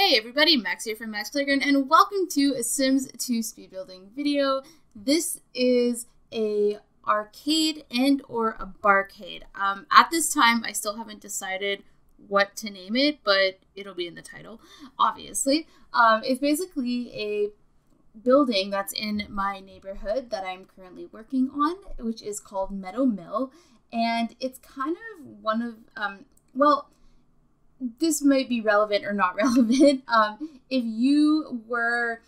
Hey everybody, Max here from Maks Playground, and welcome to a Sims 2 speed building video. This is a arcade and or a barcade. Um, at this time, I still haven't decided what to name it, but it'll be in the title, obviously. Um, it's basically a building that's in my neighborhood that I'm currently working on, which is called Meadow Mill, and it's kind of one of, um, well, this might be relevant or not relevant. Um, if you were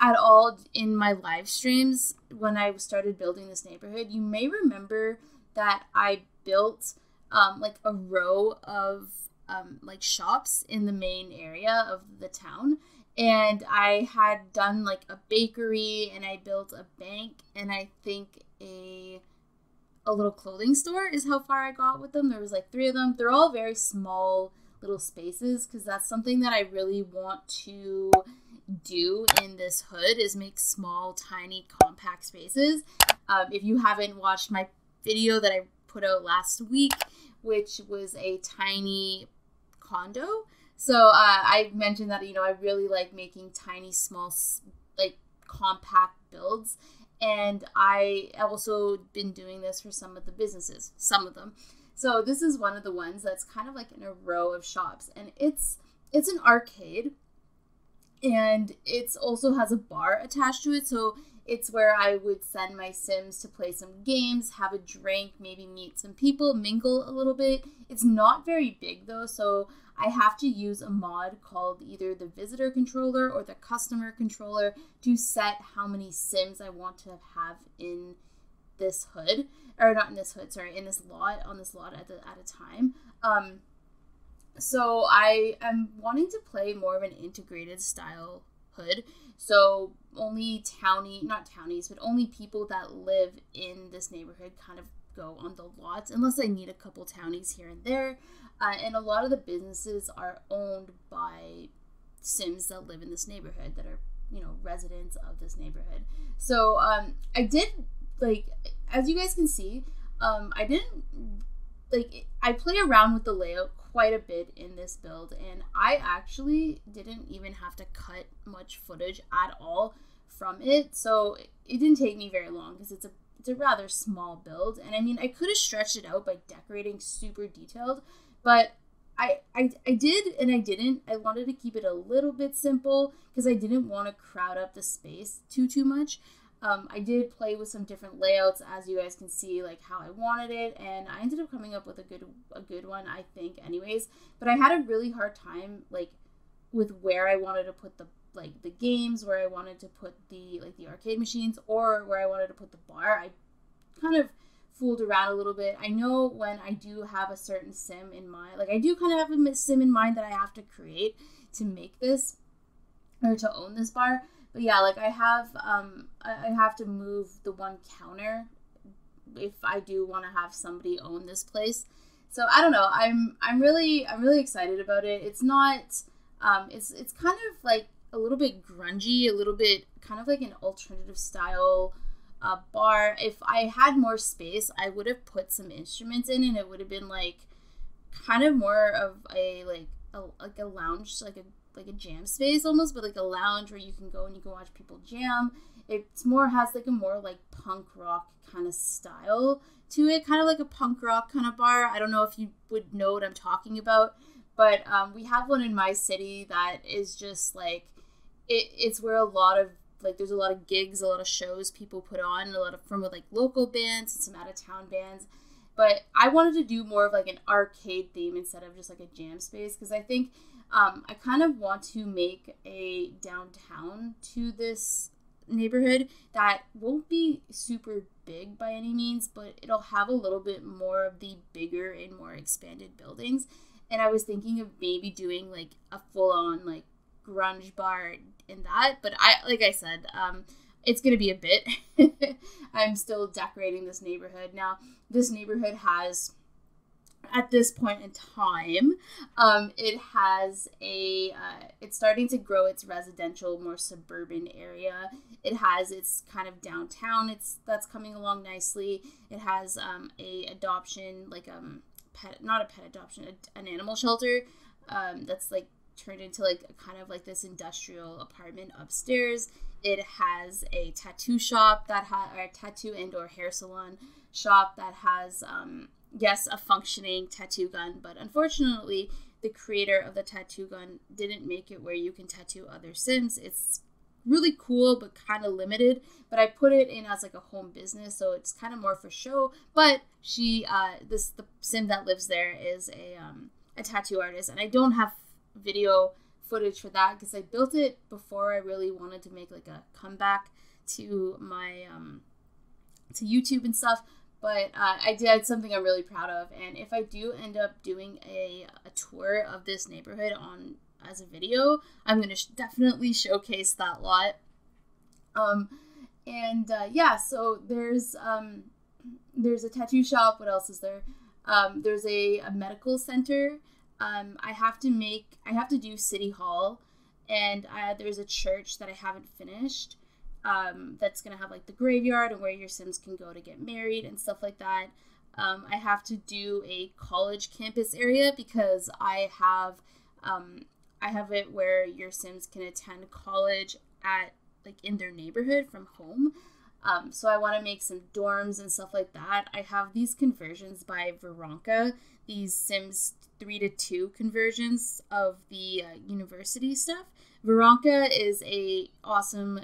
at all in my live streams when I started building this neighborhood, you may remember that I built um, like a row of um, like shops in the main area of the town. And I had done like a bakery and I built a bank and I think a a little clothing store is how far I got with them. There was like three of them. They're all very small little spaces because that's something that I really want to do in this hood is make small, tiny, compact spaces. Um, if you haven't watched my video that I put out last week, which was a tiny condo, so uh, I mentioned that you know I really like making tiny, small, like compact builds, and I also been doing this for some of the businesses, some of them. So this is one of the ones that's kind of like in a row of shops, and it's it's an arcade, and it's also has a bar attached to it. So it's where I would send my Sims to play some games, have a drink, maybe meet some people, mingle a little bit. It's not very big though, so I have to use a mod called either the visitor controller or the customer controller to set how many Sims I want to have in this hood or not in this hood sorry in this lot on this lot at, the, at a time. Um so i am wanting to play more of an integrated style hood. So only townie not townies but only people that live in this neighborhood kind of go on the lots unless i need a couple townies here and there. Uh, and a lot of the businesses are owned by sims that live in this neighborhood that are you know residents of this neighborhood. So um, i did like as you guys can see, um, I didn't like I play around with the layout quite a bit in this build, and I actually didn't even have to cut much footage at all from it, so it didn't take me very long because it's a it's a rather small build, and I mean I could have stretched it out by decorating super detailed, but I, I I did and I didn't. I wanted to keep it a little bit simple because I didn't want to crowd up the space too too much. Um, I did play with some different layouts, as you guys can see, like how I wanted it, and I ended up coming up with a good a good one, I think, anyways. But I had a really hard time, like, with where I wanted to put the like the games, where I wanted to put the like the arcade machines, or where I wanted to put the bar. I kind of fooled around a little bit. I know when I do have a certain sim in mind, like I do kind of have a sim in mind that I have to create to make this or to own this bar but yeah, like I have um I have to move the one counter if I do want to have somebody own this place. So I don't know. I'm I'm really I'm really excited about it. It's not um it's it's kind of like a little bit grungy, a little bit kind of like an alternative style uh, bar. If I had more space, I would have put some instruments in, and it would have been like kind of more of a like a like a lounge, like a like a jam space almost, but like a lounge where you can go and you can watch people jam. It's more has like a more like punk rock kind of style to it, kind of like a punk rock kind of bar. I don't know if you would know what I'm talking about, but um, we have one in my city that is just like it, it's where a lot of like there's a lot of gigs, a lot of shows people put on, a lot of from like local bands and some out of town bands. But I wanted to do more of like an arcade theme instead of just like a jam space because I think um, I kind of want to make a downtown to this neighborhood that won't be super big by any means, but it'll have a little bit more of the bigger and more expanded buildings. And I was thinking of maybe doing like a full on like grunge bar in that, but I like I said, um, it's gonna be a bit. I'm still decorating this neighborhood now. This neighborhood has at this point in time um, it has a uh, it's starting to grow its residential more suburban area it has its kind of downtown it's that's coming along nicely it has um, a adoption like um pet not a pet adoption a, an animal shelter um, that's like turned into like a kind of like this industrial apartment upstairs. It has a tattoo shop that has, a tattoo and or hair salon shop that has, um, yes, a functioning tattoo gun, but unfortunately, the creator of the tattoo gun didn't make it where you can tattoo other Sims. It's really cool but kind of limited but i put it in as like a home business so it's kind of more for show but she uh this the sim that lives there is a um a tattoo artist and i don't have video footage for that because i built it before i really wanted to make like a comeback to my um to youtube and stuff but uh, I did something I'm really proud of. And if I do end up doing a, a tour of this neighborhood on as a video, I'm gonna sh- definitely showcase that lot. Um, and uh, yeah, so there's um, there's a tattoo shop. What else is there? Um, there's a, a medical center. Um, I have to make I have to do city hall, and I, there's a church that I haven't finished. Um, that's gonna have like the graveyard and where your Sims can go to get married and stuff like that. Um, I have to do a college campus area because I have um, I have it where your Sims can attend college at like in their neighborhood from home. Um, so I want to make some dorms and stuff like that. I have these conversions by Veranka, these Sims 3 to 2 conversions of the uh, university stuff. Veranka is a awesome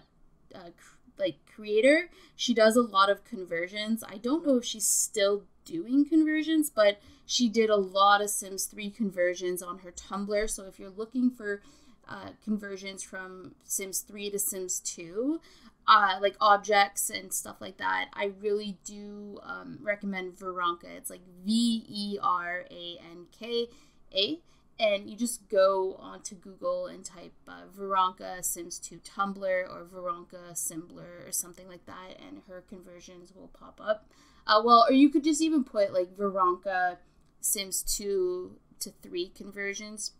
uh, like creator. She does a lot of conversions. I don't know if she's still doing conversions, but she did a lot of Sims 3 conversions on her Tumblr. So if you're looking for uh, conversions from Sims 3 to Sims 2, uh, like objects and stuff like that, I really do um, recommend Veranka. It's like V E R A N K A. And you just go onto Google and type uh, Sims 2 Tumblr or Veranka Simbler or something like that, and her conversions will pop up. Uh, well, or you could just even put like Veranka Sims 2 to 3 conversions,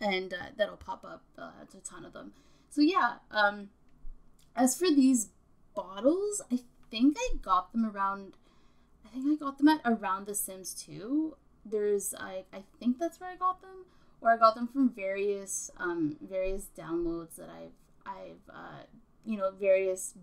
and uh, that'll pop up uh, a ton of them. So, yeah, um, as for these bottles, I think I got them around, I think I got them at around The Sims 2. There's, I, I think that's where I got them, or I got them from various, um, various downloads that I've, I've, uh, you know, various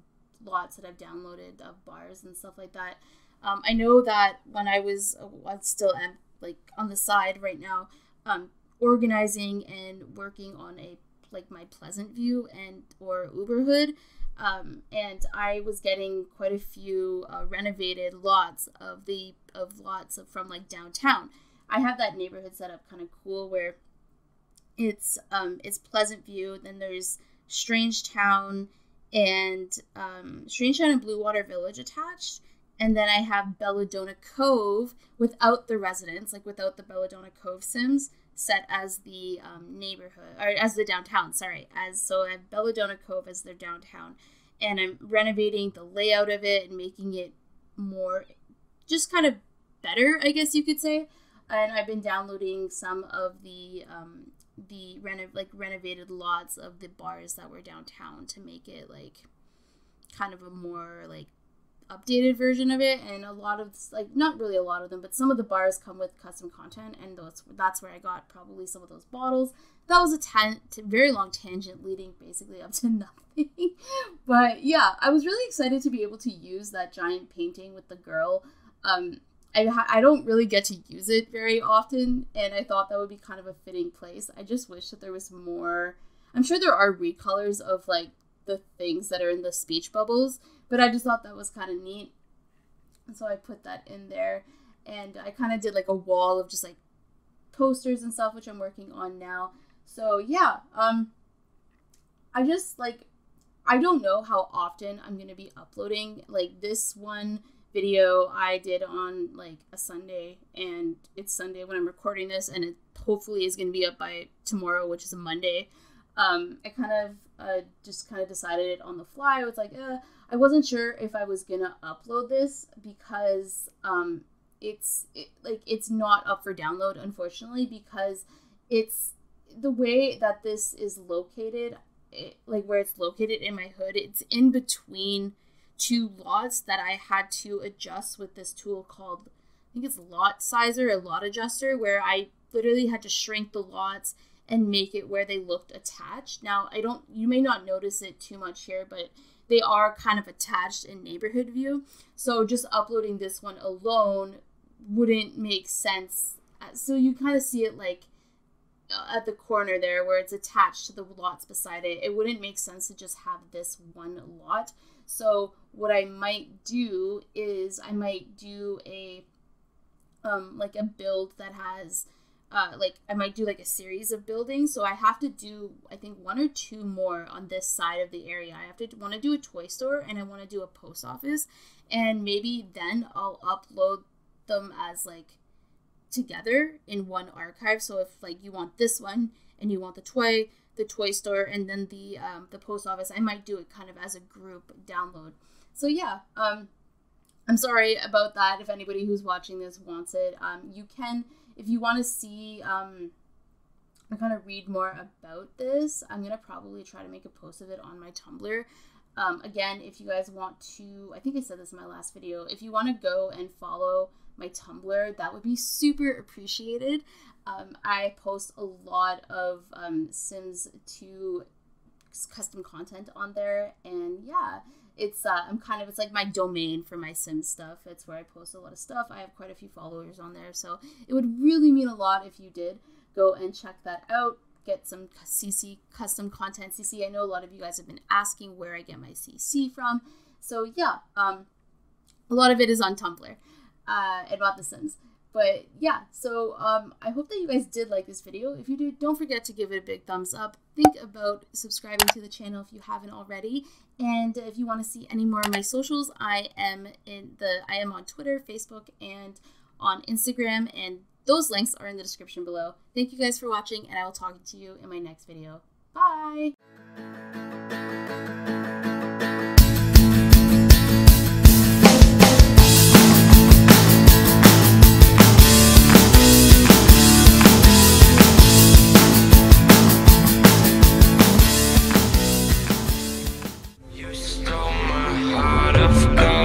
lots that I've downloaded of bars and stuff like that. Um, I know that when I was, uh, I still am like on the side right now, um, organizing and working on a like my Pleasantview and or Uberhood, um, and I was getting quite a few uh, renovated lots of the of lots of, from like downtown. I have that neighborhood set up kind of cool where it's um, it's Pleasantview, then there's Strangetown and um, Strangetown and Bluewater Village attached, and then I have Belladonna Cove without the residents, like without the Belladonna Cove Sims, set as the um, neighborhood or as the downtown. Sorry, as so I have Belladonna Cove as their downtown, and I'm renovating the layout of it and making it more, just kind of better, I guess you could say. And I've been downloading some of the um, the reno- like renovated lots of the bars that were downtown to make it like kind of a more like updated version of it and a lot of like not really a lot of them but some of the bars come with custom content and those that's where i got probably some of those bottles. That was a tan- very long tangent leading basically up to nothing. But yeah i was really excited to be able to use that giant painting with the girl. Um I, I don't really get to use it very often and i thought that would be kind of a fitting place. I just wish that there was more i'm sure there are recolors of like the things that are in the speech bubbles but I just thought that was kind of neat. And so I put that in there. And I kind of did like a wall of just like posters and stuff, which I'm working on now. So yeah, um, I just like, I don't know how often I'm going to be uploading. Like this one video I did on like a Sunday, and it's Sunday when I'm recording this, and it hopefully is going to be up by tomorrow, which is a Monday. Um, I kind of uh, just kind of decided it on the fly. I was like, eh, I wasn't sure if I was gonna upload this because um, it's it, like it's not up for download, unfortunately, because it's the way that this is located, it, like where it's located in my hood. It's in between two lots that I had to adjust with this tool called I think it's lot sizer or lot adjuster, where I literally had to shrink the lots and make it where they looked attached. Now, I don't, you may not notice it too much here, but they are kind of attached in neighborhood view. So just uploading this one alone wouldn't make sense. So you kind of see it like uh, at the corner there where it's attached to the lots beside it. It wouldn't make sense to just have this one lot. So what I might do is I might do a um like a build that has uh, like I might do like a series of buildings. So I have to do I think one or two more on this side of the area. I have to want to do a toy store and I want to do a post office, and maybe then I'll upload them as like together in one archive. So if like you want this one and you want the toy, the toy store, and then the um, the post office, I might do it kind of as a group download. So yeah, um, I'm sorry about that. If anybody who's watching this wants it, um, you can if you want to see um, or kind of read more about this, I'm gonna probably try to make a post of it on my Tumblr. Um, again, if you guys want to, I think I said this in my last video, if you want to go and follow my Tumblr, that would be super appreciated. Um, I post a lot of um, Sims 2 custom content on there, and yeah, it's uh, I'm kind of it's like my domain for my sim stuff. It's where I post a lot of stuff. I have quite a few followers on there, so it would really mean a lot if you did go and check that out. Get some CC custom content. CC, I know a lot of you guys have been asking where I get my CC from. So yeah, um, a lot of it is on Tumblr uh, about The Sims but yeah so um, i hope that you guys did like this video if you did don't forget to give it a big thumbs up think about subscribing to the channel if you haven't already. And if you want to see any more of my socials i am in the i am on twitter facebook and on instagram and those links are in the description below. Thank you guys for watching and i will talk to you in my next video. Bye I